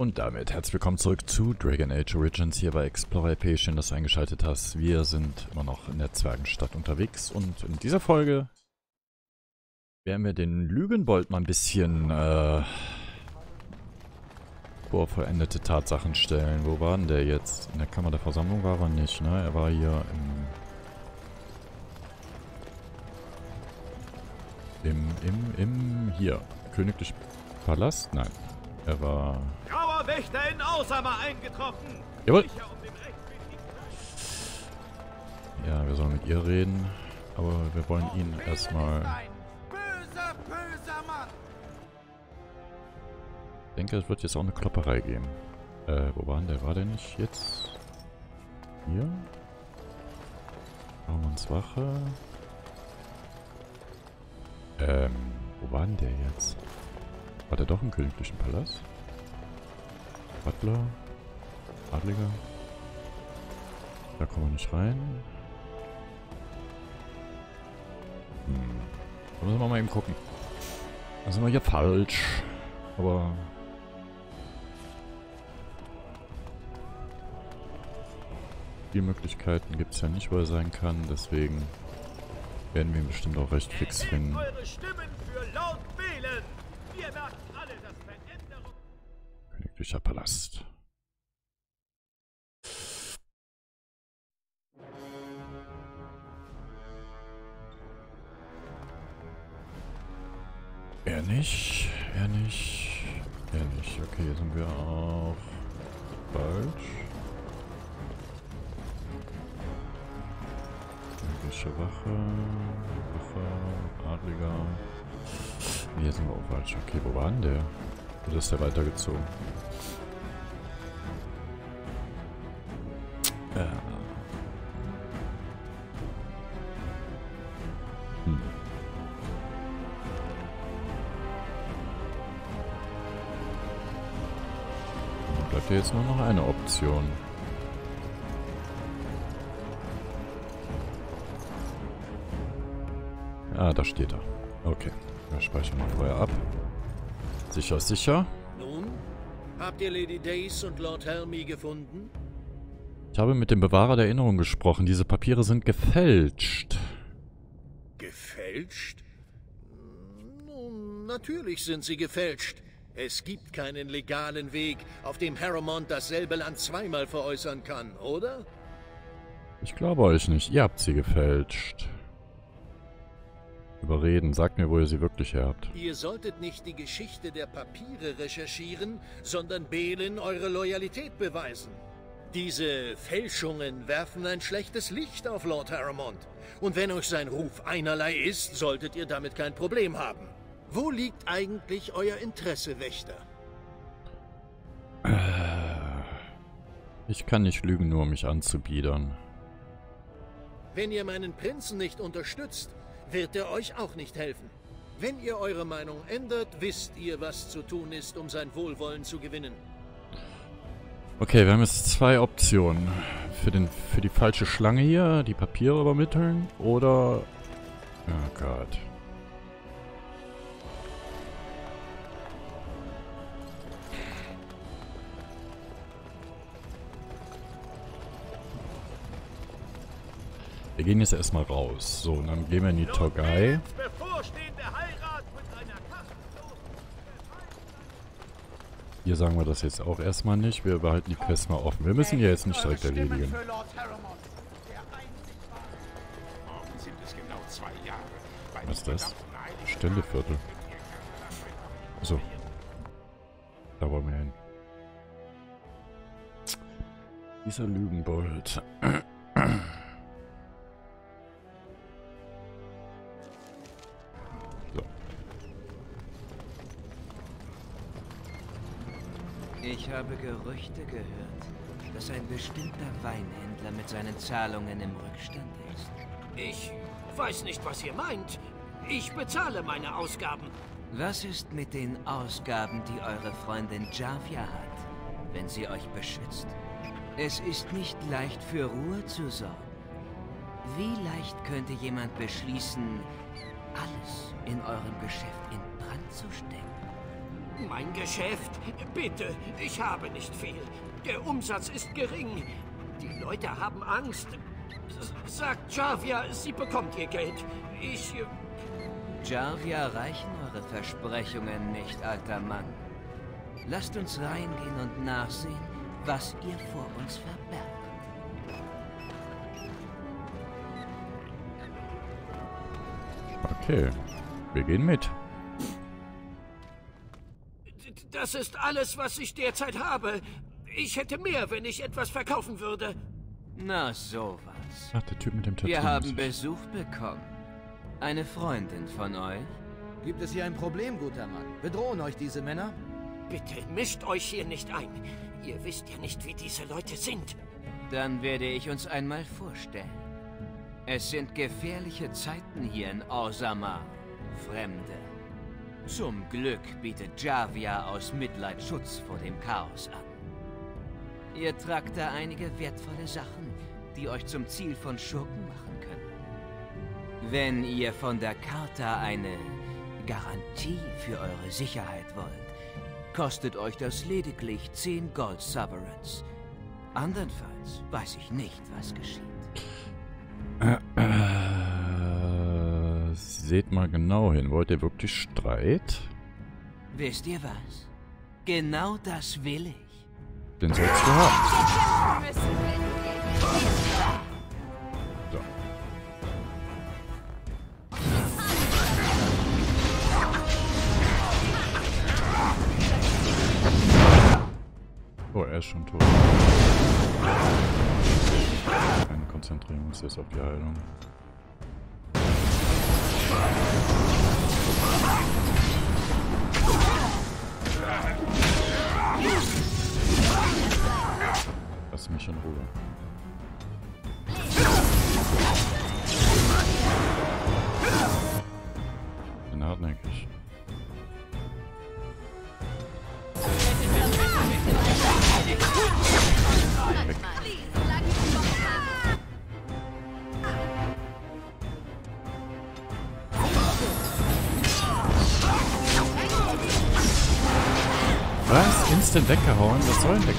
Und damit herzlich willkommen zurück zu Dragon Age Origins hier bei Explorer IP. Schön, dass du eingeschaltet hast. Wir sind immer noch in der Zwergenstadt unterwegs und in dieser Folge werden wir den Lügenbold mal ein bisschen äh, vor vollendete Tatsachen stellen. Wo war denn der jetzt? In der Kammer der Versammlung war er nicht, ne? Er war hier im... Im, im, im... Hier. Königlich Palast? Nein. Er war... Grauer Wächter in Aushammer eingetroffen. Jawohl. Ja, wir sollen mit ihr reden. Aber wir wollen ihn erstmal... ist ein Böser, böser Mann. Ich denke, es wird jetzt auch eine Klopperei geben. Äh, wo war denn der? War der nicht jetzt? Hier? Baumanns Wache. Ähm, wo war denn der jetzt? War der doch im königlichen Palast? Butler? Adliger? Da kommen wir nicht rein. Hm. Da müssen wir mal eben gucken. Da sind wir hier falsch. Aber... Viele Möglichkeiten gibt es ja nicht, wo er sein kann. Deswegen werden wir ihn bestimmt auch recht fix finden. eure Stimmen Königlicher Palast. Er nicht, er nicht, er nicht. Okay, hier sind wir auch falsch. Königliche Wache, Wache, Adliger. Hier sind wir auch falsch. Okay, wo war denn der? Oder ist der weitergezogen? Ja. Hm. Dann bleibt ja jetzt nur noch eine Option. Ah, da steht er. Okay. Wir speichern mal vorher ab. Sicher sicher. Nun, habt ihr Lady Dace und Lord Helmy gefunden? Ich habe mit dem Bewahrer der Erinnerung gesprochen. Diese Papiere sind gefälscht. Gefälscht? Nun, natürlich sind sie gefälscht. Es gibt keinen legalen Weg, auf dem Harrowmont dasselbe Land zweimal veräußern kann, oder? Ich glaube euch nicht. Ihr habt sie gefälscht. Überreden. Sagt mir, wo ihr sie wirklich her habt. Ihr solltet nicht die Geschichte der Papiere recherchieren, sondern Belen eure Loyalität beweisen. Diese Fälschungen werfen ein schlechtes Licht auf Lord Harrowmont. Und wenn euch sein Ruf einerlei ist, solltet ihr damit kein Problem haben. Wo liegt eigentlich euer Interesse, Wächter? Ich kann nicht lügen, nur um mich anzubiedern. Wenn ihr meinen Prinzen nicht unterstützt, wird er euch auch nicht helfen. Wenn ihr eure Meinung ändert, wisst ihr, was zu tun ist, um sein Wohlwollen zu gewinnen. Okay, wir haben jetzt zwei Optionen. Für, den, für die falsche Schlange hier, die Papiere übermitteln oder... Oh Gott. Wir gehen jetzt erstmal raus. So, und dann gehen wir in die kostenlosen... Hier sagen wir das jetzt auch erstmal nicht. Wir behalten die Quest mal offen. Wir müssen die jetzt nicht direkt erledigen. Was ist das? Ständeviertel. So. Da wollen wir hin. Dieser Lügenbold. Habe Gerüchte gehört, dass ein bestimmter Weinhändler mit seinen Zahlungen im Rückstand ist. Ich weiß nicht, was ihr meint. Ich bezahle meine Ausgaben. Was ist mit den Ausgaben, die eure Freundin Javia hat, wenn sie euch beschützt? Es ist nicht leicht für Ruhe zu sorgen. Wie leicht könnte jemand beschließen, alles in eurem Geschäft in Brand zu stecken? Mein Geschäft? Bitte, ich habe nicht viel. Der Umsatz ist gering. Die Leute haben Angst. Sagt Javia, sie bekommt ihr Geld. Ich... äh, Jarvia reichen eure Versprechungen nicht, alter Mann. Lasst uns reingehen und nachsehen, was ihr vor uns verbergt. Okay. Wir gehen mit. Das ist alles, was ich derzeit habe. Ich hätte mehr, wenn ich etwas verkaufen würde. Na sowas. Ach, der Typ mit dem Tattoo. Wir haben Besuch bekommen. Eine Freundin von euch? Gibt es hier ein Problem, guter Mann? Bedrohen euch diese Männer? Bitte mischt euch hier nicht ein. Ihr wisst ja nicht, wie diese Leute sind. Dann werde ich uns einmal vorstellen. Es sind gefährliche Zeiten hier in Osama, Fremde. Zum Glück bietet Javia aus Mitleid Schutz vor dem Chaos an. Ihr tragt da einige wertvolle Sachen, die euch zum Ziel von Schurken machen können. Wenn ihr von der Charta eine Garantie für eure Sicherheit wollt, kostet euch das lediglich 10 Gold Sovereigns. Andernfalls weiß ich nicht, was geschieht. Seht mal genau hin. Wollt ihr wirklich Streit? Wisst ihr was? Genau das will ich. Den sollst du haben. So. Oh, er ist schon tot. Dann konzentrieren wir uns jetzt auf die Heilung. Lass mich in Ruhe. Bin hartnäckig. Was? Instant weggehauen? Was soll denn Quatsch?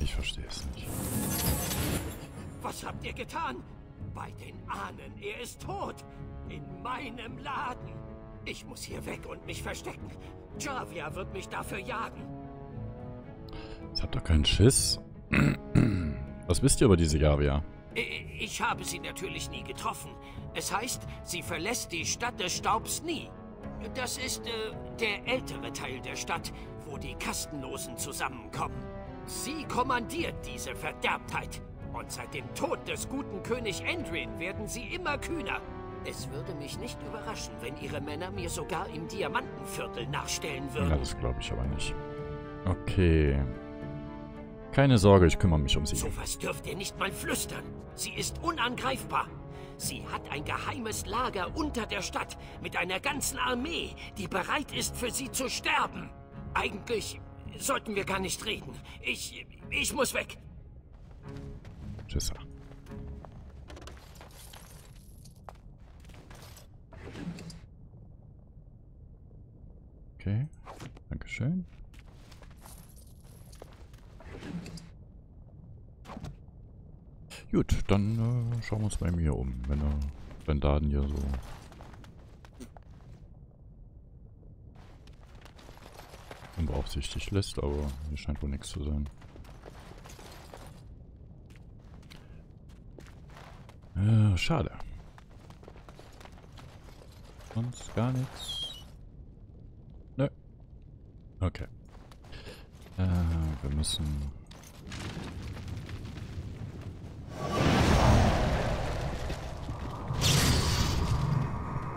Ich verstehe es nicht. Was habt ihr getan? Bei den Ahnen, er ist tot. In meinem Laden. Ich muss hier weg und mich verstecken. Javia wird mich dafür jagen. Ihr habt doch keinen Schiss. Was wisst ihr über diese Javia? Ich habe sie natürlich nie getroffen. Es heißt, sie verlässt die Stadt des Staubs nie. Das ist äh, der ältere Teil der Stadt, wo die Kastenlosen zusammenkommen. Sie kommandiert diese Verderbtheit. Und seit dem Tod des guten König Endrin werden sie immer kühner. Es würde mich nicht überraschen, wenn ihre Männer mir sogar im Diamantenviertel nachstellen Ja, würden. das glaube ich aber nicht. Okay. Keine Sorge, ich kümmere mich um sie. Sowas dürft ihr nicht mal flüstern. Sie ist unangreifbar. Sie hat ein geheimes Lager unter der Stadt mit einer ganzen Armee, die bereit ist, für sie zu sterben. Eigentlich sollten wir gar nicht reden. Ich. ich muss weg. Tschüss. Okay. Dankeschön. Gut, dann äh, schauen wir uns bei mir um, wenn er, wenn Daden hier so unbeaufsichtigt lässt, aber hier scheint wohl nichts zu sein. Äh, schade. Sonst gar nichts. Okay. Äh, wir müssen...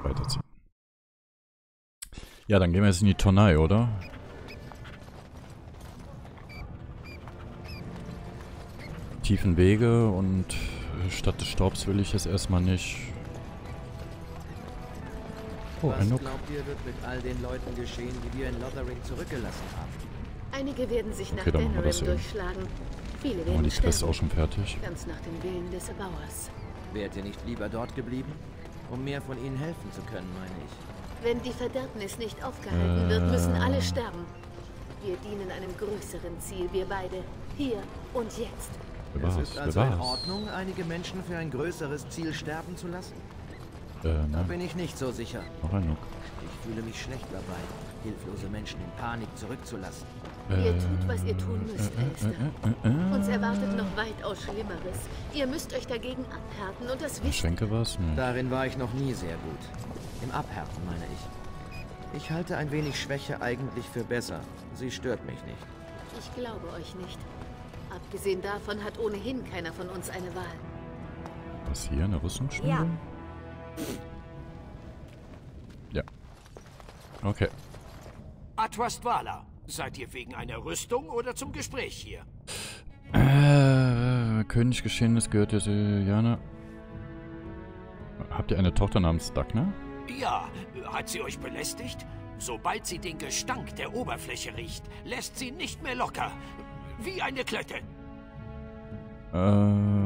Weiterziehen. Ja, dann gehen wir jetzt in die Tonai, oder? Tiefen Wege und Stadt des Staubs will ich jetzt erstmal nicht. Oh, Was ein Nook. glaubt ihr, wird mit all den Leuten geschehen, die wir in Lothering zurückgelassen haben? Einige werden sich Okay, nach dann machen wir das durchschlagen. Viele werden die Quest sterben. auch schon fertig? Ganz nach dem Willen des Erbauers. Wärt ihr nicht lieber dort geblieben? Um mehr von ihnen helfen zu können, meine ich. Wenn die Verderbnis nicht aufgehalten wird, müssen Äh. alle sterben. Wir dienen einem größeren Ziel, wir beide. Hier und jetzt. Wer es ist also in? Ordnung, einige Menschen für ein größeres Ziel sterben zu lassen? Äh, Da ne? bin ich nicht so sicher. Noch ein Nook. Ich fühle mich schlecht dabei, hilflose Menschen in Panik zurückzulassen. Ihr Äh, tut, was ihr tun müsst, Elster. äh, äh, Uns erwartet noch weitaus Schlimmeres. Ihr müsst euch dagegen abhärten und das wisst ihr. Schenke was? Nee. Darin war ich noch nie sehr gut. Im Abhärten, meine ich. Ich halte ein wenig Schwäche eigentlich für besser. Sie stört mich nicht. Ich glaube euch nicht. Abgesehen davon hat ohnehin keiner von uns eine Wahl. Was hier? Eine Rüstungsschmiede? Ja. Okay. Atwastwala, seid ihr wegen einer Rüstung oder zum Gespräch hier? Äh, König Geschehenes gehört äh, Jana. Habt ihr eine Tochter namens Dagna? Ja, hat sie euch belästigt? Sobald sie den Gestank der Oberfläche riecht, lässt sie nicht mehr locker. Wie eine Klette. Äh,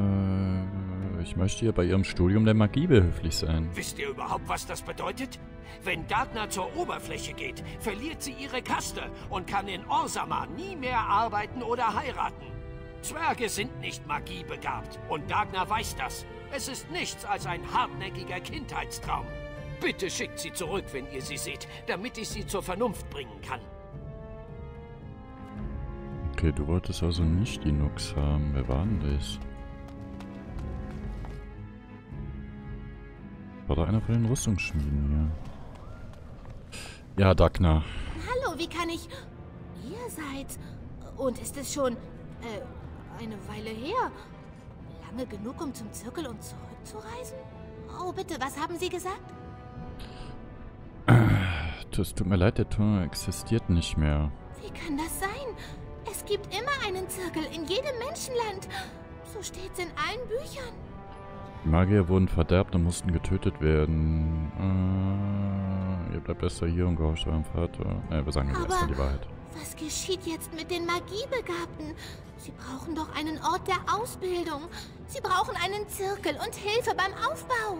ich möchte ihr bei ihrem Studium der Magie behilflich sein. Wisst ihr überhaupt, was das bedeutet? Wenn Dagna zur Oberfläche geht, verliert sie ihre Kaste und kann in Orsama nie mehr arbeiten oder heiraten. Zwerge sind nicht magiebegabt und Dagna weiß das. Es ist nichts als ein hartnäckiger Kindheitstraum. Bitte schickt sie zurück, wenn ihr sie seht, damit ich sie zur Vernunft bringen kann. Okay, du wolltest also nicht die Nux haben. Wer war denn das? War da einer von den Rüstungsschmieden hier? Ja, Dagna. Hallo, wie kann ich... Ihr seid... Und ist es schon... Äh, eine Weile her? Lange genug, um zum Zirkel und zurückzureisen? Oh, bitte, was haben Sie gesagt? Es tut mir leid, der Turm existiert nicht mehr. Wie kann das sein? Es gibt immer einen Zirkel in jedem Menschenland. So steht's in allen Büchern. Die Magier wurden verderbt und mussten getötet werden. Äh, ihr bleibt besser hier und gehorcht eurem Vater. Äh, wir sagen jetzt erstmal die Wahrheit. Was geschieht jetzt mit den Magiebegabten? Sie brauchen doch einen Ort der Ausbildung. Sie brauchen einen Zirkel und Hilfe beim Aufbau.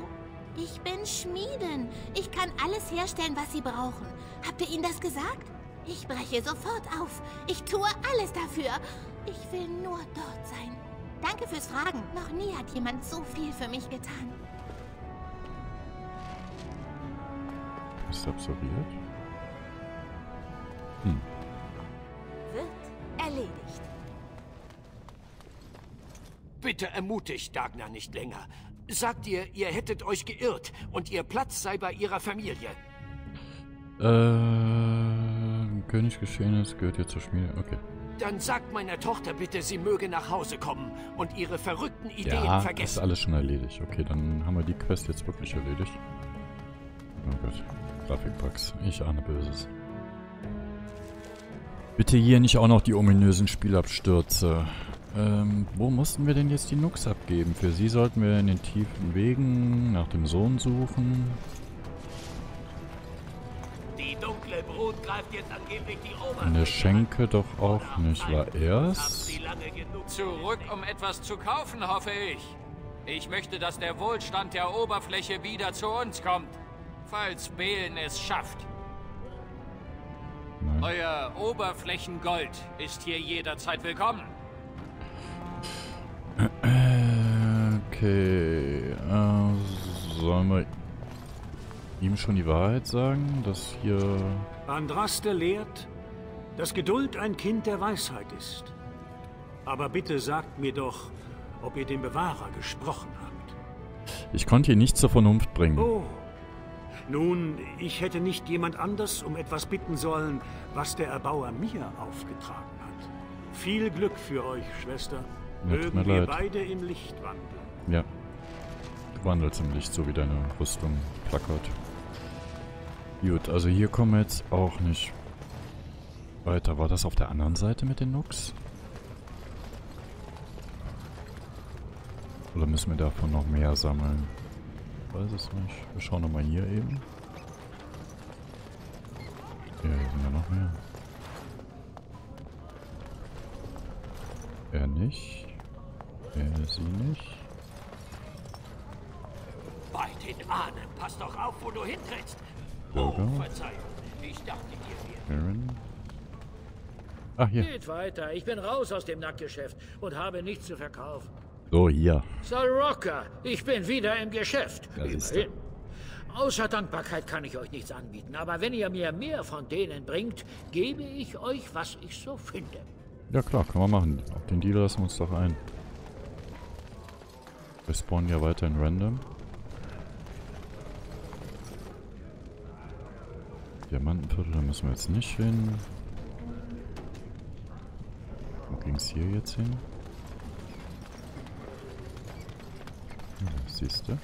Ich bin Schmiedin. Ich kann alles herstellen, was Sie brauchen. Habt ihr Ihnen das gesagt? Ich breche sofort auf. Ich tue alles dafür. Ich will nur dort sein. Danke fürs Fragen. Noch nie hat jemand so viel für mich getan. Ist absolviert? Wird erledigt. Bitte ermutigt Dagna nicht länger. Sagt ihr, ihr hättet euch geirrt und ihr Platz sei bei ihrer Familie. Äh, König Geschehenes gehört jetzt zur Schmiede. Okay. Dann sagt meiner Tochter bitte, sie möge nach Hause kommen und ihre verrückten Ideen Ja, ist vergessen. alles schon erledigt. Okay, dann haben wir die Quest jetzt wirklich erledigt. Oh Gott. Grafikbugs. Ich ahne Böses. Bitte hier nicht auch noch die ominösen Spielabstürze. Ähm, wo mussten wir denn jetzt die Nux abgeben? Für sie sollten wir in den tiefen Wegen nach dem Sohn suchen. Der Schenke doch auch nicht. War Haben er's? sie lange genug Zurück, um etwas zu kaufen, hoffe ich. Ich möchte, dass der Wohlstand der Oberfläche wieder zu uns kommt. Falls Belen es schafft. Nein. Euer Oberflächengold ist hier jederzeit willkommen. Okay. Äh, sollen wir ihm schon die Wahrheit sagen, dass hier... Andraste lehrt, dass Geduld ein Kind der Weisheit ist. Aber bitte sagt mir doch, ob ihr den Bewahrer gesprochen habt. Ich konnte ihn nicht zur Vernunft bringen. Oh. Nun, ich hätte nicht jemand anders um etwas bitten sollen, was der Erbauer mir aufgetragen hat. Viel Glück für euch, Schwester. Ja, Mögen wir leid. beide im Licht wandeln. Ja. Du wandelst im Licht, so wie deine Rüstung plackert. Gut, also hier kommen wir jetzt auch nicht weiter. War das auf der anderen Seite mit den Nux? Oder müssen wir davon noch mehr sammeln? Ich weiß es nicht. Wir schauen nochmal hier eben. Ja. Er nicht. Er sie nicht. Bei den Ahnen, pass doch auf, wo du hintrittst. Bürger. Oh, wärt... Aaron. Ach, hier. Geht weiter. Ich bin raus aus dem Nackgeschäft und habe nichts zu verkaufen. So, hier. Sir Rocker, ich bin wieder im Geschäft. Immerhin. Außer Dankbarkeit kann ich euch nichts anbieten. Aber wenn ihr mir mehr von denen bringt, gebe ich euch, was ich so finde. Ja klar, kann man machen. Auf den Deal lassen wir uns doch ein. Wir spawnen ja weiter in random. Diamantenviertel, da müssen wir jetzt nicht hin. Wo ging es hier jetzt hin? Ja, siehst du?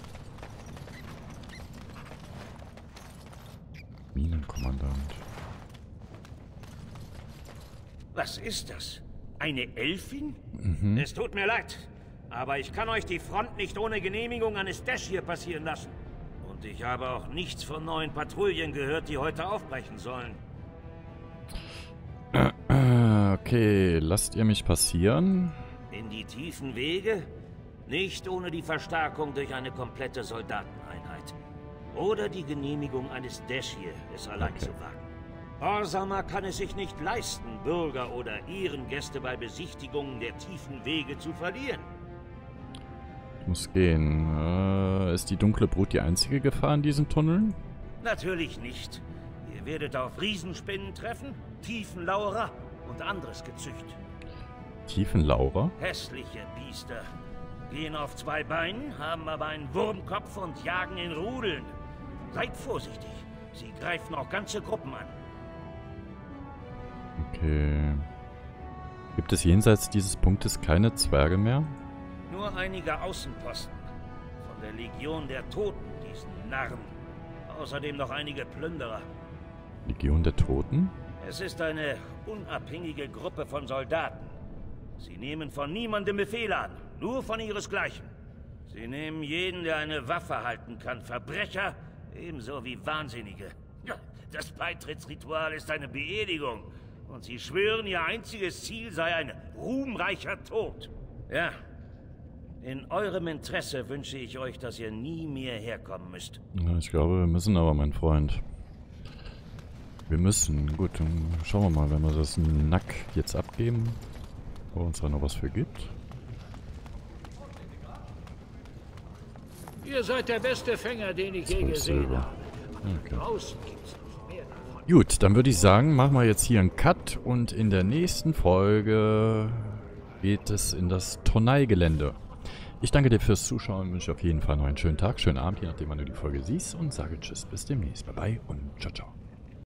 Minenkommandant. Was ist das? Eine Elfin? Mhm. Es tut mir leid, aber ich kann euch die Front nicht ohne Genehmigung eines Dash hier passieren lassen. Und ich habe auch nichts von neuen Patrouillen gehört, die heute aufbrechen sollen. Äh, Okay, lasst ihr mich passieren? In die tiefen Wege? Nicht ohne die Verstärkung durch eine komplette Soldateneinheit. Oder die Genehmigung eines Dash hier, es allein Okay. zu wagen. Orsama kann es sich nicht leisten, Bürger oder Ehrengäste bei Besichtigungen der tiefen Wege zu verlieren. Ich muss gehen. Äh, ist die dunkle Brut die einzige Gefahr in diesen Tunneln? Natürlich nicht. Ihr werdet auf Riesenspinnen treffen, Tiefenlaurer und anderes Gezücht. Tiefenlaurer? Hässliche Biester. Gehen auf zwei Beinen, haben aber einen Wurmkopf und jagen in Rudeln. Seid vorsichtig. Sie greifen auch ganze Gruppen an. Okay. Gibt es jenseits dieses Punktes keine Zwerge mehr? Nur einige Außenposten. Der Legion der Toten, diesen Narren. Außerdem noch einige Plünderer. Legion der Toten? Es ist eine unabhängige Gruppe von Soldaten. Sie nehmen von niemandem Befehle an, nur von ihresgleichen. Sie nehmen jeden, der eine Waffe halten kann, Verbrecher ebenso wie Wahnsinnige. Ja, das Beitrittsritual ist eine Beerdigung. Und sie schwören, ihr einziges Ziel sei ein ruhmreicher Tod. Ja. In eurem Interesse wünsche ich euch, dass ihr nie mehr herkommen müsst. Ja, ich glaube, wir müssen aber, mein Freund. Wir müssen. Gut, dann schauen wir mal, wenn wir das Nack jetzt abgeben, wo uns da noch was für gibt. Ihr seid der beste Fänger, den ich je gesehen Silber. habe. Okay. Draußen gibt's noch mehr davon. Gut, dann würde ich sagen, machen wir jetzt hier einen Cut und in der nächsten Folge geht es in das Tonai-Gelände. Ich danke dir fürs Zuschauen, wünsche auf jeden Fall noch einen schönen Tag, schönen Abend, je nachdem wann du die Folge siehst und sage Tschüss, bis demnächst. Bye bye und ciao, ciao.